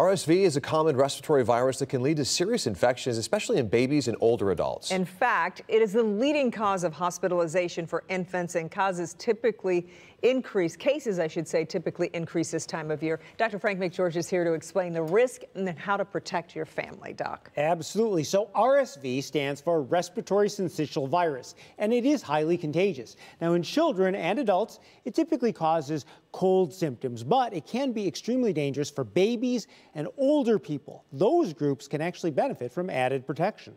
RSV is a common respiratory virus that can lead to serious infections, especially in babies and older adults. In fact, it is the leading cause of hospitalization for infants and causes typically increase, cases I should say, typically increase this time of year. Dr. Frank McGeorge is here to explain the risk and then how to protect your family, Doc. Absolutely. So RSV stands for respiratory syncytial virus, and it is highly contagious. Now in children and adults, it typically causes cold symptoms, but it can be extremely dangerous for babies and older people. Those groups can actually benefit from added protection.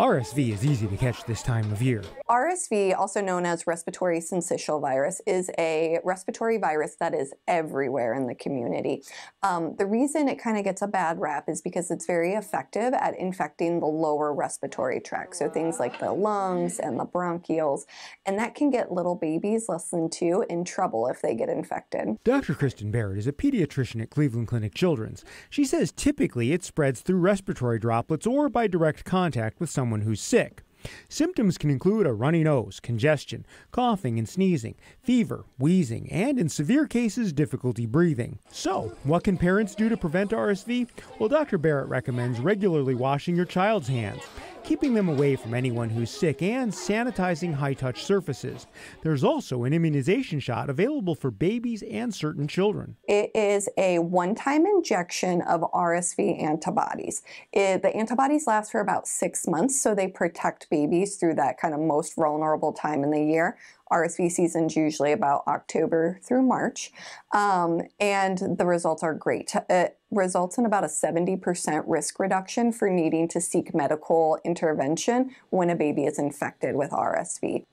RSV is easy to catch this time of year. RSV, also known as respiratory syncytial virus, is a respiratory virus that is everywhere in the community. Um, the reason it kind of gets a bad rap is because it's very effective at infecting the lower respiratory tract, so things like the lungs and the bronchioles, and that can get little babies less than two in trouble if they get infected. Dr. Kristin Barrett is a pediatrician at Cleveland Clinic Children's. She says typically it spreads through respiratory droplets or by direct contact with someone someone who's sick. Symptoms can include a runny nose, congestion, coughing and sneezing, fever, wheezing, and in severe cases, difficulty breathing. So, what can parents do to prevent RSV? Well, Dr. Barrett recommends regularly washing your child's hands keeping them away from anyone who's sick, and sanitizing high touch surfaces. There's also an immunization shot available for babies and certain children. It is a one time injection of RSV antibodies. It, the antibodies last for about six months, so they protect babies through that kind of most vulnerable time in the year. RSV season is usually about October through March, um, and the results are great. It results in about a 70% risk reduction for needing to seek medical intervention when a baby is infected with RSV.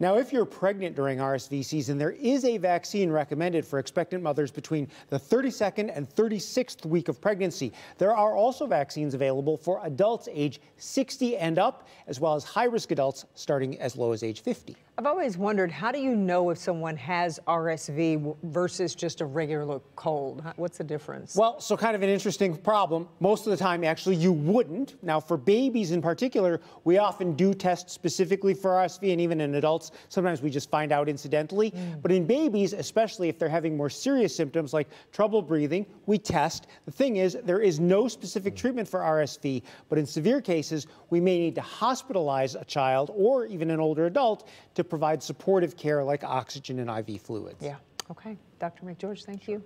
Now, if you're pregnant during RSV season, there is a vaccine recommended for expectant mothers between the 32nd and 36th week of pregnancy. There are also vaccines available for adults age 60 and up, as well as high risk adults starting as low as age 50. I've always wondered how do you know if someone has RSV versus just a regular cold? What's the difference? Well, so kind of an interesting problem. Most of the time, actually, you wouldn't. Now, for babies in particular, we often do test specifically for RSV, and even in adults, sometimes we just find out incidentally. Mm. But in babies, especially if they're having more serious symptoms like trouble breathing, we test. The thing is, there is no specific treatment for RSV, but in severe cases, we may need to hospitalize a child or even an older adult to provide supportive care like oxygen and IV fluids. Yeah. Okay. Dr. McGeorge, thank you.